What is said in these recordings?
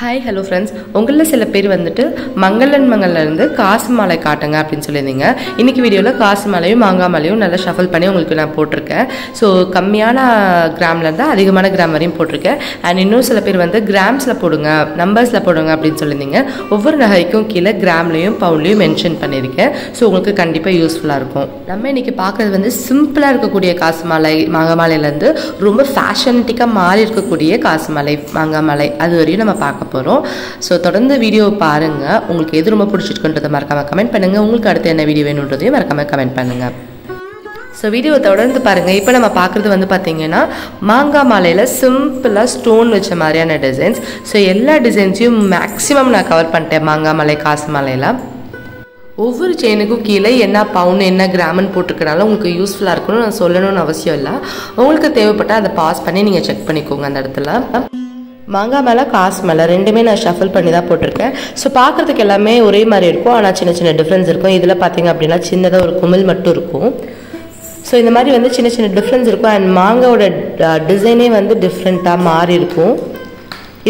Hi hello friends உங்களில் சில பேர் வந்துட்டு மங்களன் மங்கல்ல இருந்து காசு மாலை காட்டுங்க அப்படின்னு சொல்லியிருந்தீங்க. இன்னைக்கு வீடியோவில் காசு மாலையும் மாங்காய் மாலையும் நல்லா ஷஃபல் பண்ணி உங்களுக்கு நான் போட்டிருக்கேன். ஸோ கம்மியான கிராம்லேருந்து அதிகமான கிராம் வரையும் போட்டிருக்கேன். அண்ட் இன்னும் சில பேர் வந்து கிராம்ஸில் போடுங்க நம்பர்ஸில் போடுங்க அப்படின்னு சொல்லியிருந்தீங்க. ஒவ்வொரு நகைக்கும் கீழே கிராம்லேயும் பவுண்ட்லேயும் மென்ஷன் பண்ணியிருக்கேன். ஸோ உங்களுக்கு கண்டிப்பாக யூஸ்ஃபுல்லாக இருக்கும். நம்ம இன்னைக்கு பார்க்குறது வந்து சிம்பிளாக இருக்கக்கூடிய காசு மாலை மாங்காய் மாலையிலேருந்து ரொம்ப ஃபேஷனட்டிக்காக மாறி இருக்கக்கூடிய காசு மாலை மாங்காய் மாலை. அது வரையும் நம்ம பார்க்க போகிறோம் ஸோ தொடர்ந்து வீடியோ பாருங்கள் உங்களுக்கு எது ரொம்ப பிடிச்சிருக்குன்றதை மறக்காமல் கமெண்ட் பண்ணுங்கள் உங்களுக்கு அடுத்து என்ன வீடியோ வேணுன்றதையும் மறக்காமல் கமெண்ட் பண்ணுங்கள் ஸோ வீடியோ தொடர்ந்து பாருங்கள் இப்போ நம்ம பார்க்குறது வந்து பார்த்தீங்கன்னா மாங்காய் மாலையில் சிம்பிளாக ஸ்டோன் வச்ச மாதிரியான டிசைன்ஸ் ஸோ எல்லா டிசைன்ஸையும் மேக்ஸிமம் நான் கவர் பண்ணிட்டேன் மாங்காய் மாலை காசு மாலையில். ஒவ்வொரு செயினுக்கும் கீழே என்ன பவுன் என்ன கிராமன் போட்டிருக்கனால உங்களுக்கு யூஸ்ஃபுல்லாக இருக்கணும்னு நான் சொல்லணும்னு அவசியம் இல்லை. உங்களுக்கு தேவைப்பட்டால் அதை பாஸ் பண்ணி நீங்கள் செக் பண்ணிக்கோங்க அந்த இடத்துல. மாங்காய் மேலே காசு மேலே ரெண்டுமே நான் ஷஃபில் பண்ணி தான் போட்டிருக்கேன். ஸோ பார்க்குறதுக்கு எல்லாமே ஒரே மாதிரி இருக்கும். ஆனால் சின்ன சின்ன டிஃப்ரென்ஸ் இருக்கும். இதில் பார்த்தீங்க அப்படின்னா சின்னதாக ஒரு குமிழ் மட்டும் இருக்கும். ஸோ இந்த மாதிரி வந்து சின்ன சின்ன டிஃப்ரென்ஸ் இருக்கும். அண்ட் மாங்காவோட டிசைனே வந்து டிஃப்ரெண்ட்டாக மாறி இருக்கும்.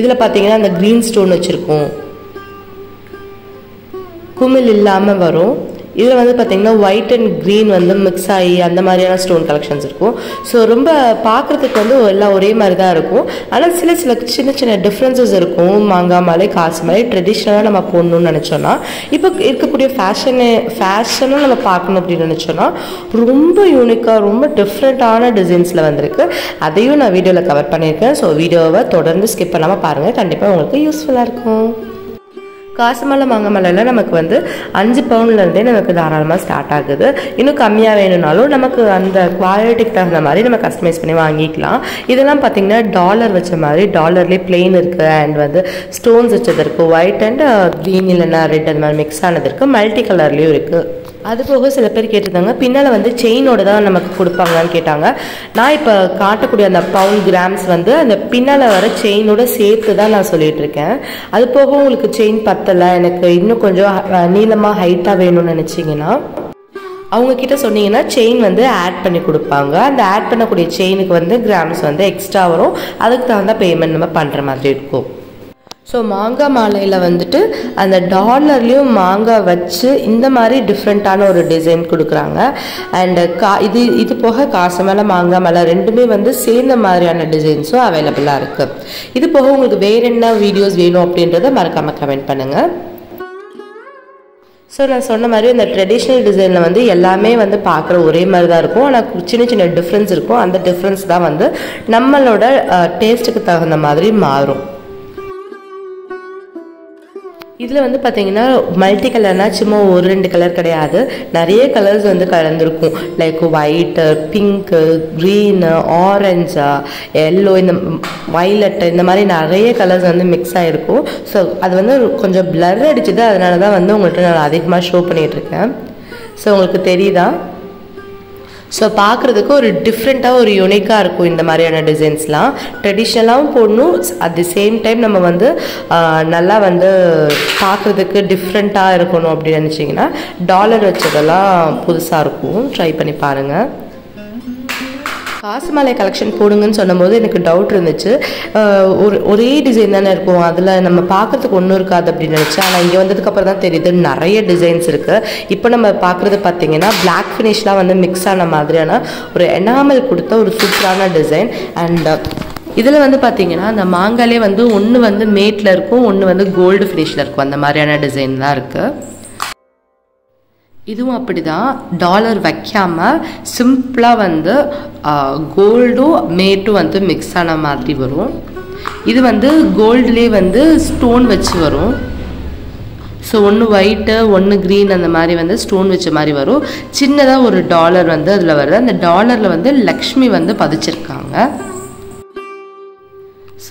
இதில் பார்த்தீங்கன்னா அந்த க்ரீன் ஸ்டோன் வச்சுருக்கோம். குமிழ் இல்லாமல் வரும். இதில் வந்து பார்த்திங்கன்னா ஒயிட் அண்ட் க்ரீன் வந்து மிக்ஸ் ஆகி அந்த மாதிரியான ஸ்டோன் கலெக்ஷன்ஸ் இருக்கும். ஸோ ரொம்ப பார்க்குறதுக்கு வந்து எல்லாம் ஒரே மாதிரி தான் இருக்கும். ஆனால் சில சில சின்ன சின்ன டிஃப்ரென்சஸ் இருக்கும். மாங்காய் மலை காசு மலை ட்ரெடிஷ்னலாக நம்ம போடணும்னு நினச்சோன்னா இப்போ இருக்கக்கூடிய ஃபேஷனு ஃபேஷனும் நம்ம பார்க்கணும் அப்படின்னு நினச்சோன்னா ரொம்ப யூனிக்காக ரொம்ப டிஃப்ரெண்ட்டான டிசைன்ஸில் வந்திருக்கு. அதையும் நான் வீடியோவில் கவர் பண்ணியிருக்கேன். ஸோ வீடியோவை தொடர்ந்து ஸ்கிப் பண்ணாமல் பாருங்கள் கண்டிப்பாக உங்களுக்கு யூஸ்ஃபுல்லாக இருக்கும். காசு மாங்கமலையில் நமக்கு வந்து அஞ்சு பவுண்ட்லேருந்தே நமக்கு தாராளமாக ஸ்டார்ட் ஆகுது. இன்னும் கம்மியாக வேணும்னாலும் நமக்கு அந்த குவாலிட்டிக்கு தகுந்த மாதிரி நம்ம கஸ்டமைஸ் பண்ணி வாங்கிக்கலாம். இதெல்லாம் பார்த்தீங்கன்னா டாலர் வச்ச மாதிரி டாலர்லேயே பிளெயின் இருக்குது அண்ட் வந்து ஸ்டோன்ஸ் வச்சது இருக்குது ஒயிட் அண்ட் க்ரீன் இல்லைன்னா ரெட் அந்த மாதிரி மிக்ஸ் ஆனது இருக்குது மல்டி கலர்லேயும் இருக்குது அது போக சில பேர் கேட்டிருந்தாங்க பின்னால் வந்து செயினோட தான் நமக்கு கொடுப்பாங்களான்னு கேட்டாங்க. நான் இப்போ காட்டக்கூடிய அந்த பவுண்ட் கிராம்ஸ் வந்து அந்த பின்னால் வர செயினோட சேர்த்து தான் நான் சொல்லிட்டு இருக்கேன் அது போக உங்களுக்கு செயின் பத்தலை எனக்கு இன்னும் கொஞ்சம் நீளமாக ஹைட்டாக வேணும்னு நினச்சிங்கன்னா அவங்க கிட்ட சொன்னீங்கன்னா செயின் வந்து ஆட் பண்ணி கொடுப்பாங்க. அந்த ஆட் பண்ணக்கூடிய செயினுக்கு வந்து கிராம்ஸ் வந்து எக்ஸ்ட்ரா வரும். அதுக்கு தகுந்த பேமெண்ட் நம்ம பண்ணுற மாதிரி இருக்கும். ஸோ மாங்காய் மாலையில் வந்துட்டு அந்த டாலர்லேயும் மாங்காய் வச்சு இந்த மாதிரி டிஃப்ரெண்ட்டான ஒரு டிசைன் கொடுக்குறாங்க. அண்டு கா இது இது போக காசு மேலே மாங்காய் மேலே ரெண்டுமே வந்து சேர்ந்த மாதிரியான டிசைன்ஸும் அவைலபிளாக இருக்குது இது போக உங்களுக்கு வேறு என்ன வீடியோஸ் வேணும் அப்படின்றத மறக்காமல் கமெண்ட் பண்ணுங்கள் ஸோ நான் சொன்ன மாதிரி இந்த ட்ரெடிஷ்னல் டிசைனில் வந்து எல்லாமே வந்து பார்க்குற ஒரே மாதிரி தான் இருக்கும். ஆனால் சின்ன சின்ன டிஃப்ரென்ஸ் இருக்கும். அந்த டிஃப்ரென்ஸ் தான் வந்து நம்மளோட டேஸ்ட்டுக்கு தகுந்த மாதிரி மாறும். இதில் வந்து பார்த்தீங்கன்னா மல்டி கலர்னால் சும்மா ஒரு ரெண்டு கலர் கிடையாது. நிறைய கலர்ஸ் வந்து கலந்துருக்கும். லைக் ஒயிட்டு பிங்க்கு க்ரீனு ஆரஞ்சா எல்லோ இந்த வைலட்டு இந்த மாதிரி நிறைய கலர்ஸ் வந்து மிக்ஸ் ஆகிருக்கும் ஸோ அது வந்து கொஞ்சம் பிளர் அடிச்சுது. அதனால தான் வந்து உங்கள்கிட்ட நான் அதிகமாக ஷோ பண்ணிகிட்ருக்கேன் ஸோ உங்களுக்கு தெரியுதா? ஸோ பார்க்குறதுக்கு ஒரு டிஃப்ரெண்ட்டாக ஒரு யூனிக்காக இருக்கும் இந்த மாதிரியான டிசைன்ஸ்லாம் ட்ரெடிஷ்னலாகவும் போடணும். அட் தி சேம் டைம் நம்ம வந்து நல்லா வந்து பார்க்குறதுக்கு டிஃப்ரெண்ட்டாக இருக்கணும் அப்படின்னு நினச்சிங்கன்னா டாலர் வச்சதெல்லாம் புதுசாக இருக்கும். ட்ரை பண்ணி பாருங்கள் காசுமாலை கலெக்ஷன் போடுங்கன்னு சொன்னபோது எனக்கு டவுட் இருந்துச்சு. ஒரு ஒரே டிசைன் தானே இருக்கும். அதில் நம்ம பார்க்குறதுக்கு ஒன்றும் இருக்காது அப்படின்னு நினச்சேன். ஆனால் இங்கே வந்ததுக்கப்புறம் தான் தெரியுது நிறைய டிசைன்ஸ் இருக்குது இப்போ நம்ம பார்க்குறது பார்த்தீங்கன்னா பிளாக் ஃபினிஷ்லாம் வந்து மிக்ஸ் ஆன மாதிரியான ஒரு எனாமல் கொடுத்த ஒரு சூப்பரான டிசைன் அண்ட் இதில் வந்து பார்த்தீங்கன்னா அந்த மாங்காலே வந்து ஒன்று வந்து மேட்டில் இருக்கும் ஒன்று வந்து கோல்டு ஃபினிஷில் இருக்கும். அந்த மாதிரியான டிசைன் தான் இருக்குது இதுவும் அப்படி தான் டாலர் வைக்காமல் சிம்பிளாக வந்து கோல்டும் மேட்டும் வந்து மிக்ஸ் ஆன மாதிரி வரும். இது வந்து கோல்டுலேயே வந்து ஸ்டோன் வச்சு வரும். ஸோ ஒன்று ஒயிட்டு ஒன்று க்ரீன் அந்த மாதிரி வந்து ஸ்டோன் வச்ச மாதிரி வரும். சின்னதாக ஒரு டாலர் வந்து அதில் வருது. அந்த டாலரில் வந்து லக்ஷ்மி வந்து பதிச்சிருக்காங்க.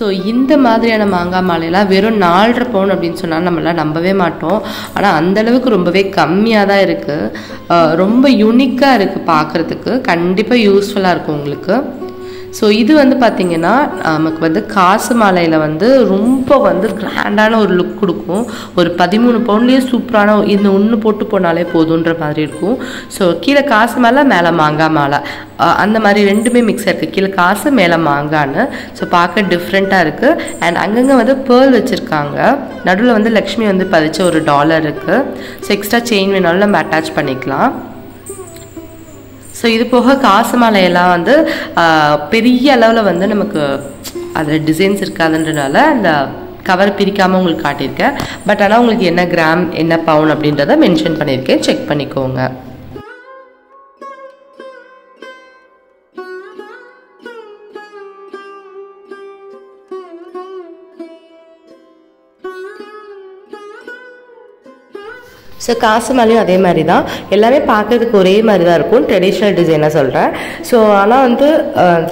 ஸோ இந்த மாதிரியான மாங்காய் மாலையெல்லாம் வெறும் நாலரை பவுன் அப்படின்னு சொன்னால் நம்மளாம் நம்பவே மாட்டோம். ஆனால் அந்தளவுக்கு ரொம்பவே கம்மியாக தான் இருக்குது ரொம்ப யூனிக்காக இருக்குது பார்க்குறதுக்கு கண்டிப்பாக யூஸ்ஃபுல்லாக இருக்கும் உங்களுக்கு. ஸோ இது வந்து பார்த்திங்கன்னா நமக்கு வந்து காசு மாலையில் வந்து ரொம்ப வந்து கிராண்டான ஒரு லுக் கொடுக்கும். ஒரு பதிமூணு பவுண்ட்லேயே சூப்பரான இந்த ஒன்று போட்டு போனாலே போதுன்ற மாதிரி இருக்கும். ஸோ கீழே காசு மாலை மேலே மாங்காய் மாலை. அந்த மாதிரி ரெண்டுமே மிக்ஸ் இருக்குது கீழே காசு மேலே மாங்கான்னு. ஸோ பார்க்க டிஃப்ரெண்ட்டாக இருக்குது அண்ட் அங்கங்கே வந்து பேர்ல் வச்சுருக்காங்க. நடுவில் வந்து லக்ஷ்மி வந்து பதிச்ச ஒரு டாலர் இருக்குது ஸோ எக்ஸ்ட்ரா செயின் வேணாலும் நம்ம அட்டாச் பண்ணிக்கலாம். ஸோ இது போக காசு மாலையெல்லாம் வந்து பெரிய அளவில் வந்து நமக்கு அதில் டிசைன்ஸ் இருக்காதுன்றனால அந்த கவர் பிரிக்காமல் உங்களுக்கு காட்டியிருக்கேன். பட் ஆனால் உங்களுக்கு என்ன கிராம் என்ன பவுன் அப்படின்றத மென்ஷன் பண்ணியிருக்கேன். செக் பண்ணிக்கோங்க. ஸோ காசு மேலேயும் அதே மாதிரி தான் எல்லாமே பார்க்கறதுக்கு ஒரே மாதிரி தான் இருக்கும். ட்ரெடிஷ்னல் டிசைனாக சொல்கிறேன் ஸோ ஆனால் வந்து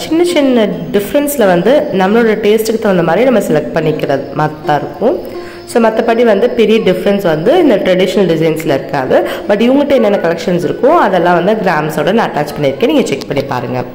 சின்ன சின்ன டிஃப்ரென்ஸில் வந்து நம்மளோட டேஸ்ட்டுக்கு தகுந்த மாதிரி நம்ம செலக்ட் பண்ணிக்கிறது மாதிரி தான் இருக்கும். ஸோ மற்றபடி வந்து பெரிய டிஃப்ரென்ஸ் வந்து இந்த ட்ரெடிஷ்னல் டிசைன்ஸில் இருக்காது. பட் இவங்ககிட்ட என்னென்ன கலெக்ஷன்ஸ் இருக்கோ அதெல்லாம் வந்து கிராம்ஸோட நான் அட்டாச் பண்ணியிருக்கேன். நீங்கள் செக் பண்ணி பாருங்கள்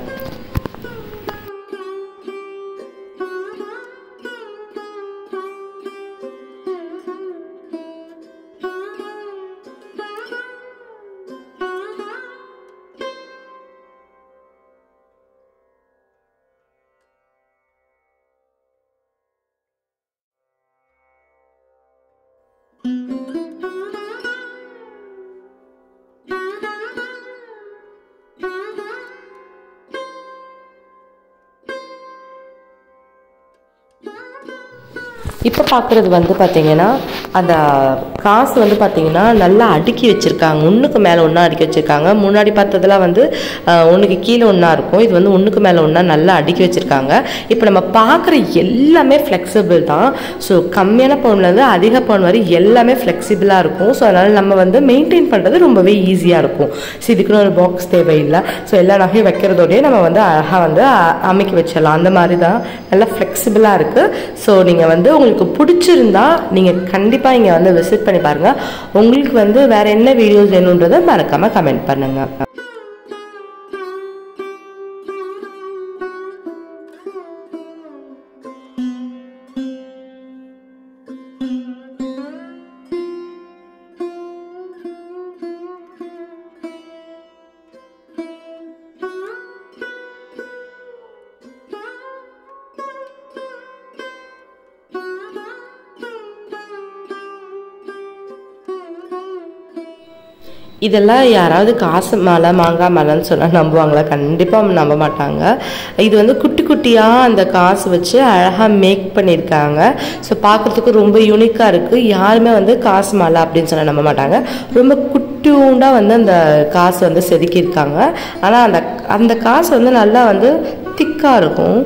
இப்போ பார்க்குறது வந்து பார்த்திங்கன்னா அந்த காசு வந்து பார்த்திங்கன்னா நல்லா அடுக்கி வச்சுருக்காங்க. ஒன்றுக்கு மேலே ஒன்றா அடுக்கி வச்சுருக்காங்க. முன்னாடி பார்த்ததெல்லாம் வந்து ஒன்றுக்கு கீழே ஒன்றா இருக்கும். இது வந்து ஒன்றுக்கு மேலே ஒன்றா நல்லா அடுக்கி வச்சுருக்காங்க. இப்போ நம்ம பார்க்குற எல்லாமே ஃப்ளெக்சிபிள் தான். ஸோ கம்மியான பவுன்லேருந்து அதிக பவுன் வரை எல்லாமே ஃப்ளெக்சிபிளாக இருக்கும். ஸோ அதனால் நம்ம வந்து மெயின்டைன் பண்ணுறது ரொம்பவே ஈஸியாக இருக்கும். ஸோ இதுக்குன்னு ஒரு பாக்ஸ் தேவையில்லை. ஸோ எல்லா நகையும் வைக்கிறதோடய நம்ம வந்து அழகாக வந்து அமைக்கி வச்சிடலாம். அந்த மாதிரி தான். நல்லா ஃப்ளெக்சிபிளாக இருக்குது ஸோ நீங்கள் வந்து உங்களுக்கு பிடிச்சிருந்தா நீங்கள் கண்டிப்பாக இங்கே வந்து விசிட் பண்ணி பாருங்கள் உங்களுக்கு வந்து வேறு என்ன வீடியோஸ் வேணுன்றதை மறக்காமல் கமெண்ட் பண்ணுங்கள் இதெல்லாம் யாராவது காசு மலை மாங்காய் மலைன்னு சொன்னால் நம்புவாங்களா? கண்டிப்பாக நம்ப மாட்டாங்க. இது வந்து குட்டி குட்டியாக அந்த காசு வச்சு அழகாக மேக் பண்ணியிருக்காங்க ஸோ பார்க்குறதுக்கு ரொம்ப யூனிக்காக இருக்குது யாருமே வந்து காசு மலை அப்படின்னு சொன்னால் நம்ப மாட்டாங்க. ரொம்ப குட்டியூண்டாக வந்து அந்த காசு வந்து செதுக்கியிருக்காங்க. ஆனால் அந்த அந்த காசு வந்து நல்லா வந்து திக்காக இருக்கும்.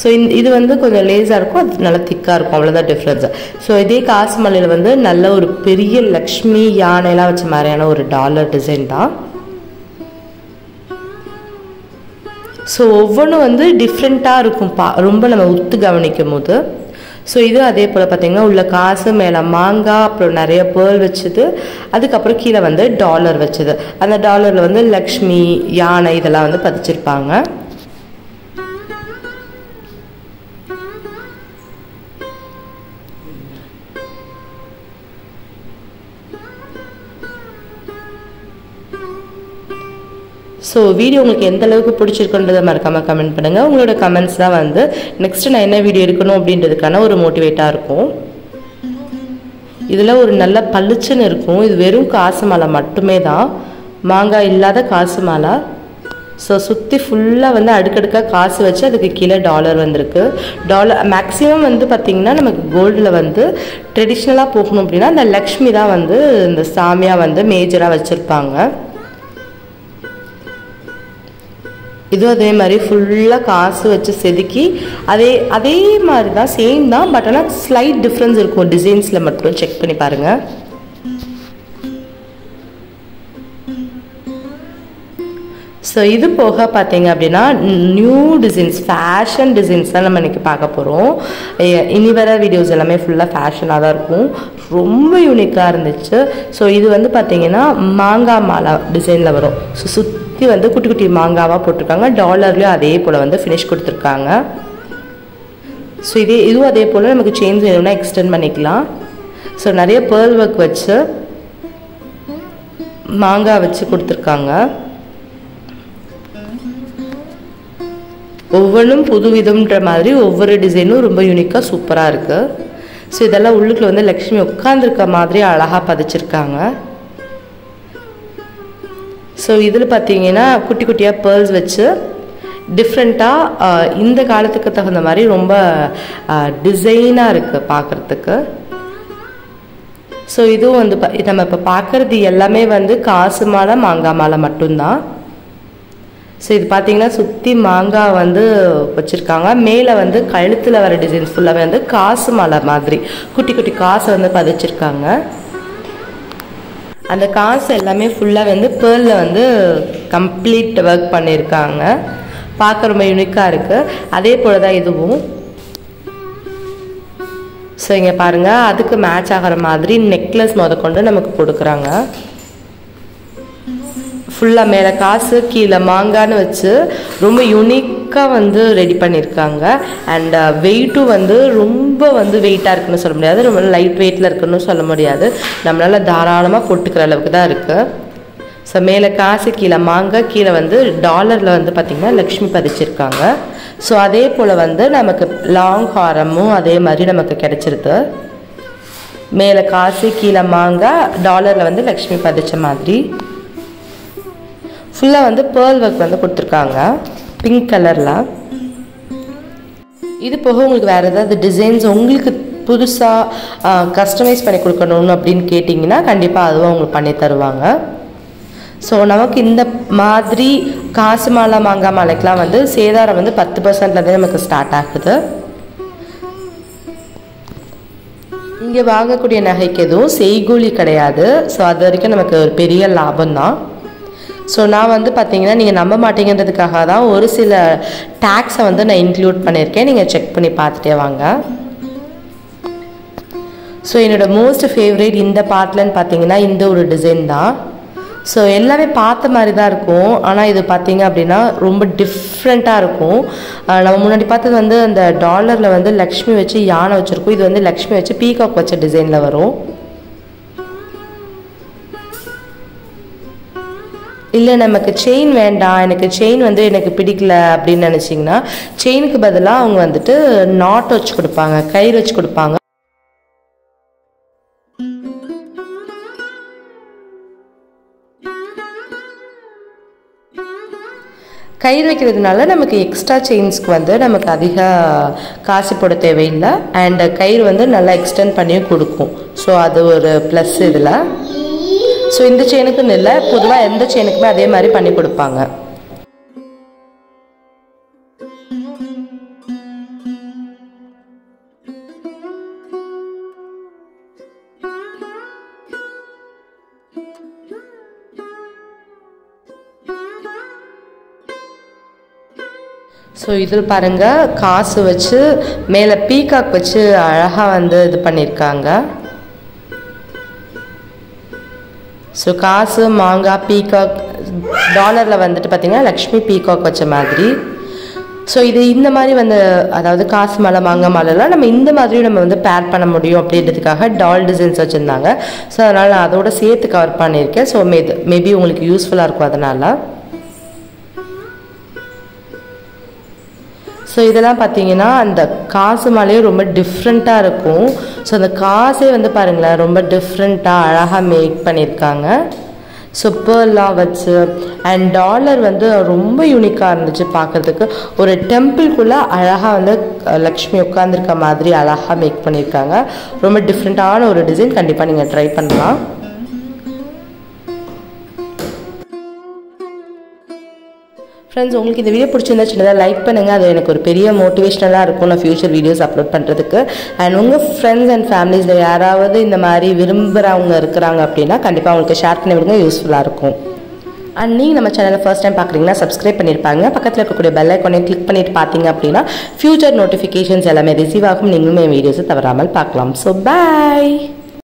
ஸோ இந்த இது வந்து கொஞ்சம் லேஸாக இருக்கும் அது நல்லா திக்காக இருக்கும் அவ்வளோதான் டிஃப்ரென்ஸ் ஸோ இதே காசு மலையில் வந்து நல்ல ஒரு பெரிய லக்ஷ்மி யானைலாம் வச்ச மாதிரியான ஒரு டாலர் டிசைன் தான். ஸோ ஒவ்வொன்றும் வந்து டிஃப்ரெண்ட்டாக இருக்கும் பா ரொம்ப நம்ம உத்து கவனிக்கும் போது ஸோ இது அதே போல் பார்த்தீங்கன்னா உள்ள காசு மேலே மாங்காய் அப்புறம் நிறைய பேர்ல் வச்சது. அதுக்கப்புறம் கீழே வந்து டாலர் வச்சது. அந்த டாலரில் வந்து லக்ஷ்மி யானை இதெல்லாம் வந்து பதிச்சிருப்பாங்க. ஸோ வீடியோ உங்களுக்கு எந்த அளவுக்கு பிடிச்சிருக்குன்றதை மறக்காமல் கமெண்ட் பண்ணுங்கள் உங்களோட கமெண்ட்ஸ் தான் வந்து நெக்ஸ்ட் நான் என்ன வீடியோ எடுக்கணும் அப்படின்றதுக்கான ஒரு மோட்டிவேட்டாக இருக்கும். இதில் ஒரு நல்ல பளிச்சுன்னு இருக்கும். இது வெறும் காசு மாலை மட்டுமே தான். மாங்காய் இல்லாத காசு மாலை ஸோ சுற்றி ஃபுல்லாக வந்து அடுக்கடுக்காக காசு வச்சு அதுக்கு கீழே டாலர் வந்திருக்கு. டாலர் மேக்ஸிமம் வந்து பார்த்திங்கன்னா நமக்கு கோல்டில் வந்து ட்ரெடிஷ்னலாக போகணும் அப்படின்னா அந்த லக்ஷ்மி தான் வந்து இந்த சாமியாக வந்து மேஜராக வச்சுருப்பாங்க. இதுவும் அதே மாதிரி ஃபுல்லாக காசு வச்சு செதுக்கி அதே அதே மாதிரி தான் சேம் தான் பட் ஆனால் ஸ்லைட் டிஃப்ரென்ஸ் இருக்கும். டிசைன்ஸில் மட்டும் செக் பண்ணி பாருங்கள் ஸோ இது போக பார்த்தீங்க அப்படின்னா நியூ டிசைன்ஸ் ஃபேஷன் டிசைன்ஸ் தான் நம்ம இன்றைக்கி பார்க்க போகிறோம் இனி வர வீடியோஸ் எல்லாமே ஃபுல்லாக ஃபேஷனாக தான் இருக்கும். ரொம்ப யூனிக்காக இருந்துச்சு. ஸோ இது வந்து பார்த்தீங்கன்னா மாங்காய் மாலா டிசைனில் வரும். ஸோ சுத் சுற்றி வந்து குட்டி குட்டி மாங்காவாக போட்டிருக்காங்க. டாலர்லேயும் அதே போல் வந்து ஃபினிஷ் கொடுத்துருக்காங்க. ஸோ இதே இதுவும் அதே போல் நமக்கு சேஞ்ச் வேணும்னா எக்ஸ்டெண்ட் பண்ணிக்கலாம். ஸோ நிறைய பேர்ல் ஒர்க் வச்சு மாங்காய் வச்சு கொடுத்துருக்காங்க. ஒவ்வொன்றும் புது விதம்ன்ற மாதிரி ஒவ்வொரு டிசைனும் ரொம்ப யூனிக்காக சூப்பராக இருக்குது ஸோ இதெல்லாம் உள்ளுக்குள்ள வந்து லக்ஷ்மி உட்காந்துருக்க மாதிரி அழகாக பதிச்சிருக்காங்க. ஸோ இதில் பார்த்தீங்கன்னா குட்டி குட்டியாக பேர்ல்ஸ் வச்சு டிஃப்ரெண்ட்டாக இந்த காலத்துக்கு தகுந்த மாதிரி ரொம்ப டிசைனாக இருக்குது பார்க்குறதுக்கு. ஸோ இதுவும் வந்து நம்ம இப்போ பார்க்குறது எல்லாமே வந்து காசு மாலை மாங்காய் மாலை மட்டும்தான். ஸோ இது பார்த்தீங்கன்னா சுற்றி மாங்காய் வந்து வச்சுருக்காங்க. மேலே வந்து கழுத்தில் வர டிசைன்ஸ் ஃபுல்லாகவே வந்து காசு மாலை மாதிரி குட்டி குட்டி காசை வந்து பதிச்சிருக்காங்க. அந்த காசு எல்லாமே ஃபுல்லாக வந்து பேர்லில் வந்து கம்ப்ளீட் ஒர்க் பண்ணியிருக்காங்க பார்க்க ரொம்ப யூனிக்காக இருக்குது அதே போல் தான் இதுவும். ஸோ இங்கே பாருங்கள் அதுக்கு மேட்ச் ஆகிற மாதிரி நெக்லஸ் முதற்கொண்டு நமக்கு கொடுக்குறாங்க. ஃபுல்லாக மேலே காசு கீழே மாங்கான்னு வச்சு ரொம்ப யூனிக்காக வந்து ரெடி பண்ணியிருக்காங்க அண்ட் வெயிட்டும் uh, வந்து ரொம்ப வந்து வெயிட்டாக இருக்குன்னு சொல்ல முடியாது. ரொம்ப லைட் வெயிட்டில் இருக்குன்னு சொல்ல முடியாது. நம்மளால் தாராளமாக போட்டுக்கிற அளவுக்கு தான் இருக்குது ஸோ மேலே காசு கீழே மாங்காய் கீழே வந்து டாலரில் வந்து பார்த்திங்கன்னா லக்ஷ்மி பதிச்சிருக்காங்க. ஸோ அதே போல் வந்து நமக்கு லாங் ஹாரமும் அதே மாதிரி நமக்கு கிடச்சிருது மேலே காசு கீழே மாங்காய் டாலரில் வந்து லக்ஷ்மி பதிச்ச மாதிரி. ஃபுல்லாக வந்து பேர்ல் ஒர்க் வந்து கொடுத்துருக்காங்க. பிங்க் கலரில் இது போக உங்களுக்கு வேறு ஏதாவது டிசைன்ஸ் உங்களுக்கு புதுசாக கஸ்டமைஸ் பண்ணி கொடுக்கணும்னு அப்படின்னு கேட்டிங்கன்னா கண்டிப்பாக அதுவும் உங்களுக்கு பண்ணி தருவாங்க. ஸோ நமக்கு இந்த மாதிரி காசு மாலை மாங்காய் மாலைக்கெலாம் வந்து சேதாரம் வந்து பத்து பர்சன்ட்லேருந்தே நமக்கு ஸ்டார்ட் ஆகுது. இங்கே வாங்கக்கூடிய நகைக்கு எதுவும் செய்கூலி கிடையாது. ஸோ அது வரைக்கும் நமக்கு ஒரு பெரிய லாபம் தான் ஸோ நான் வந்து பார்த்தீங்கன்னா நீங்கள் நம்ப மாட்டீங்கன்றதுக்காக தான் ஒரு சில டேக்ஸை வந்து நான் இன்க்ளூட் பண்ணியிருக்கேன் நீங்கள் செக் பண்ணி பார்த்துட்டே வாங்க. ஸோ என்னோட மோஸ்ட் ஃபேவரேட் இந்த பார்ட்லன்னு பார்த்தீங்கன்னா இந்த ஒரு டிசைன் தான். ஸோ எல்லாமே பார்த்த மாதிரி தான் இருக்கும். ஆனால் இது பார்த்தீங்க அப்படின்னா ரொம்ப டிஃப்ரெண்ட்டாக இருக்கும். நம்ம முன்னாடி பார்த்தது வந்து அந்த டாலரில் வந்து லக்ஷ்மி வச்சு யானை வச்சுருக்கோம். இது வந்து லக்ஷ்மி வச்சு பீகாக் வச்ச டிசைனில் வரும். இல்லை நமக்கு செயின் வேண்டாம். எனக்கு செயின் வந்து எனக்கு பிடிக்கல அப்படின்னு நினச்சிங்கன்னா செயினுக்கு பதிலாக அவங்க வந்துட்டு நாட் வச்சு கொடுப்பாங்க கயிறு வச்சு கொடுப்பாங்க. கயிறு வைக்கிறதுனால நமக்கு எக்ஸ்ட்ரா செயின்ஸ்க்கு வந்து நமக்கு அதிக காசு போட தேவையில்லை. அண்ட் கயிறு வந்து நல்லா எக்ஸ்டெண்ட் பண்ணியும் கொடுக்கும். ஸோ அது ஒரு ப்ளஸ் இதில். ஸோ இந்த செயினுக்குன்னு இல்லை. பொதுவாக எந்த செயினுக்குமே அதே மாதிரி பண்ணி கொடுப்பாங்க. ஸோ இதில் பாருங்கள் காசு வச்சு மேலே பீகாக் வச்சு அழகாக வந்து இது பண்ணியிருக்காங்க ஸோ காசு மாங்காய் பீகாக் டாலரில் வந்துட்டு பார்த்தீங்கன்னா லக்ஷ்மி பீகாக் வச்ச மாதிரி. ஸோ இது இந்த மாதிரி வந்து அதாவது காசு மலை மாங்காய் மாலைலாம் நம்ம இந்த மாதிரியும் நம்ம வந்து பேர் பண்ண முடியும் அப்படின்றதுக்காக டால் டிசைன்ஸ் வச்சுருந்தாங்க. ஸோ அதனால் நான் அதோட சேர்த்து கவர் பண்ணியிருக்கேன். ஸோ மே மேபி உங்களுக்கு யூஸ்ஃபுல்லாக இருக்கும் அதனால். ஸோ இதெல்லாம் பார்த்தீங்கன்னா அந்த காசு மாலையே ரொம்ப டிஃப்ரெண்ட்டாக இருக்கும். ஸோ அந்த காசே வந்து பாருங்களேன் ரொம்ப டிஃப்ரெண்ட்டாக அழகாக மேக் பண்ணியிருக்காங்க. ஸோ பேர்லாம் வச்சு அண்ட் டாலர் வந்து ரொம்ப யூனிக்காக இருந்துச்சு பார்க்குறதுக்கு. ஒரு டெம்பிள்குள்ளே அழகாக வந்து லக்ஷ்மி உட்காந்துருக்க மாதிரி அழகாக மேக் பண்ணியிருக்காங்க. ரொம்ப டிஃப்ரெண்ட்டான ஒரு டிசைன் கண்டிப்பாக நீங்கள் ட்ரை பண்ணலாம். ஃப்ரெண்ட்ஸ் உங்களுக்கு இந்த வீடியோ பிடிச்சிருந்தா சின்னதாக லைக் பண்ணுங்கள் அது எனக்கு ஒரு பெரிய மோட்டிவேஷனலாக இருக்கும் நான் ஃபியூச்சர் வீடியோஸ் அப்லோட் பண்ணுறதுக்கு அண்ட் உங்கள் ஃப்ரெண்ட்ஸ் அண்ட் ஃபேமிலிஸில் யாராவது இந்த மாதிரி விரும்புகிறவங்க இருக்கிறாங்க அப்படின்னா கண்டிப்பாக அவங்களுக்கு ஷேர் பண்ணி விடுங்க யூஸ்ஃபுல்லாக இருக்கும். அண்ட் நீங்கள் நம்ம சேனலை ஃபர்ஸ்ட் டைம் பார்க்குறீங்கன்னா சப்ஸ்கிரைப் பண்ணியிருப்பாங்க பக்கத்தில் இருக்கக்கூடிய பெல் ஐக்கானையும் கிளிக் பண்ணிட்டு பார்த்தீங்க அப்படின்னா ஃபியூச்சர் நோட்டிஃபிகேஷன்ஸ் எல்லாமே ரிசீவ் ஆகும். நீங்களும் என் வீடியோஸை தவறாமல் பார்க்கலாம். So bye